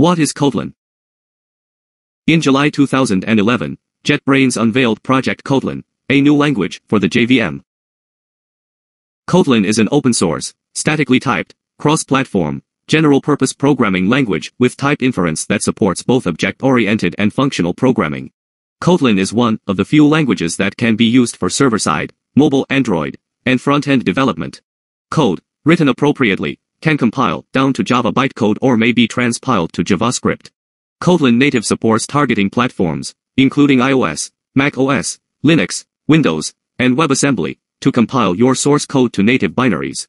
What is Kotlin? In July 2011, JetBrains unveiled Project Kotlin, a new language for the JVM. Kotlin is an open-source, statically typed, cross-platform, general-purpose programming language with type inference that supports both object-oriented and functional programming. Kotlin is one of the few languages that can be used for server-side, mobile Android, and front-end development. Code, written appropriately, can compile down to Java bytecode or may be transpiled to JavaScript. Kotlin native supports targeting platforms, including iOS, Mac OS, Linux, Windows, and WebAssembly, to compile your source code to native binaries.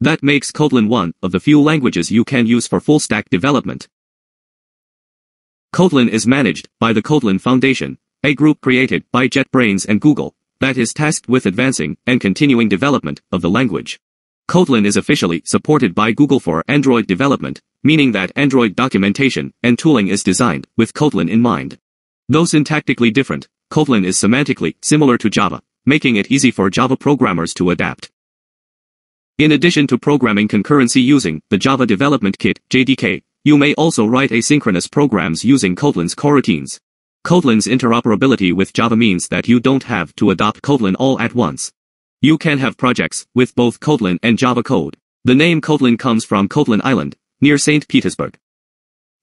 That makes Kotlin one of the few languages you can use for full-stack development. Kotlin is managed by the Kotlin Foundation, a group created by JetBrains and Google, that is tasked with advancing and continuing development of the language. Kotlin is officially supported by Google for Android development, meaning that Android documentation and tooling is designed with Kotlin in mind. Though syntactically different, Kotlin is semantically similar to Java, making it easy for Java programmers to adapt. In addition to programming concurrency using the Java Development Kit, JDK, you may also write asynchronous programs using Kotlin's coroutines. Kotlin's interoperability with Java means that you don't have to adopt Kotlin all at once. You can have projects with both Kotlin and Java code. The name Kotlin comes from Kotlin Island, near St. Petersburg.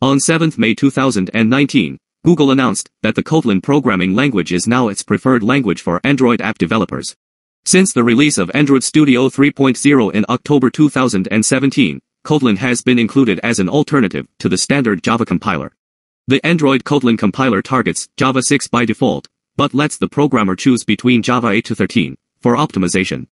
On 7 May 2019, Google announced that the Kotlin programming language is now its preferred language for Android app developers. Since the release of Android Studio 3.0 in October 2017, Kotlin has been included as an alternative to the standard Java compiler. The Android Kotlin compiler targets Java 6 by default, but lets the programmer choose between Java 8 to 13 for optimization.